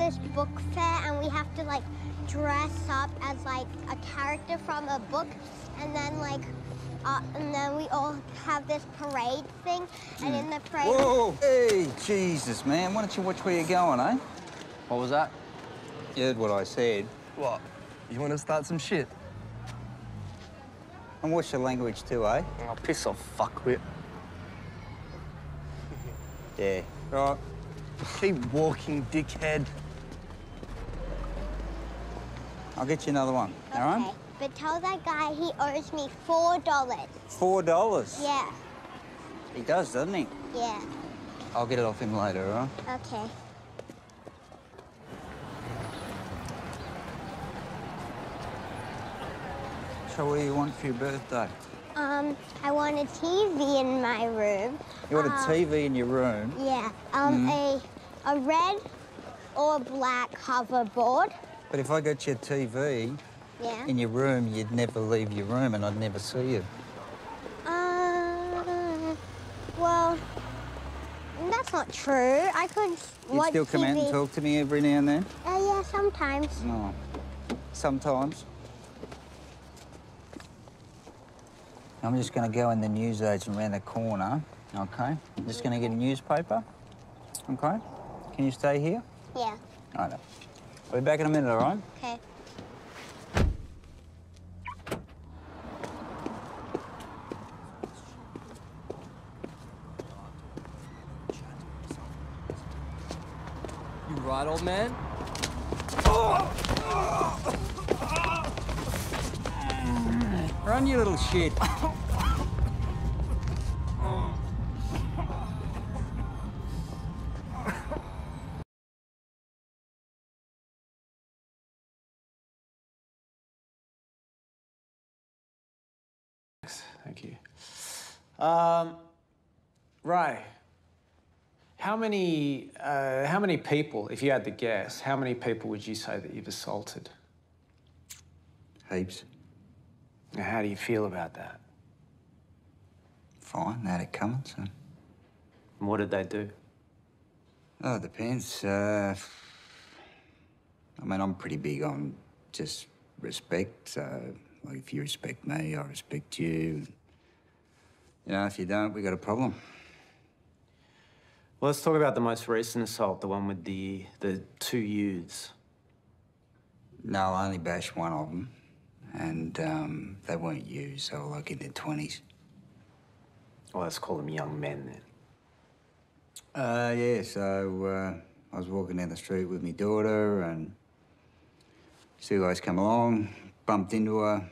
this book fair and we have to like dress up as like a character from a book and then like uh, and then we all have this parade thing and in the parade Whoa! Hey, Jesus, man. Why don't you watch where you're going, eh? What was that? You heard what I said. What? You want to start some shit? And watch your language too, eh? Oh, piss off, fuckwit. Yeah. Right. Keep walking, dickhead. I'll get you another one, all right? But tell that guy he owes me four dollars. Four dollars. Yeah, He does, doesn't he? yeah. I'll get it off him later, all right? Okay. So what do you want for your birthday? Um, I want a TV in my room. You want a Uh, TV in your room? Yeah. Um, a a red or black hoverboard. But if I got your TV Yeah. in your room, you'd never leave your room and I'd never see you. Um. Well, that's not true. I could You'd still come TV. out and talk to me every now and then? Uh, yeah, sometimes. No. Sometimes. I'm just going to go in the newsagent around the corner, okay? I'm just going to get a newspaper, okay? Can you stay here? Yeah. I know. I'll be back in a minute, all right? Okay. You right, old man? Run, you little shit. Thank you. Um, Ray, how many, uh, how many people, if you had to guess, how many people would you say that you've assaulted? Heaps. Now, how do you feel about that? Fine, had it coming, so. And what did they do? Oh, it depends. Uh, I mean, I'm pretty big on just respect. So, like, if you respect me, I respect you. You know, if you don't, we got a problem. Well, let's talk about the most recent assault, the one with the, the two youths. No, I only bashed one of them, and um, they weren't youths. They were like in their twenties. Well, let's call them young men then. Uh, yeah. So uh, I was walking down the street with my daughter, and two guys come along, bumped into her,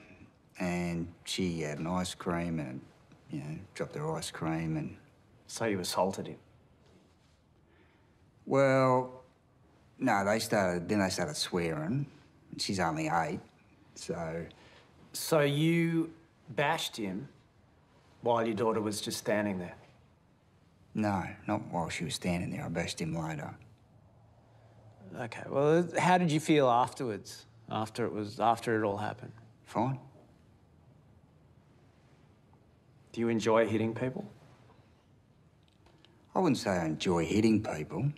and she had an ice cream, and you know, dropped their ice cream, and So you assaulted him. well, no, they started. Then they started swearing. and She's only eight, so So you bashed him while your daughter was just standing there. no, not while she was standing there. I bashed him later. Okay. Well, how did you feel afterwards? After it was after it all happened. Fine. Do you enjoy hitting people? I wouldn't say I enjoy hitting people.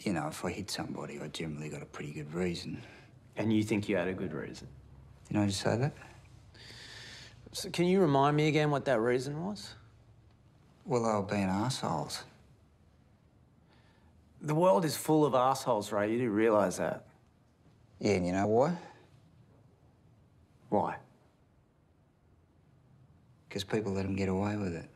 You know, if I hit somebody, I generally got a pretty good reason. And you think you had a good reason? Did I just say that? So can you remind me again what that reason was? Well, they were being assholes. The world is full of assholes, Ray. You do realize that. Yeah, and you know why? Why? Because people let them get away with it.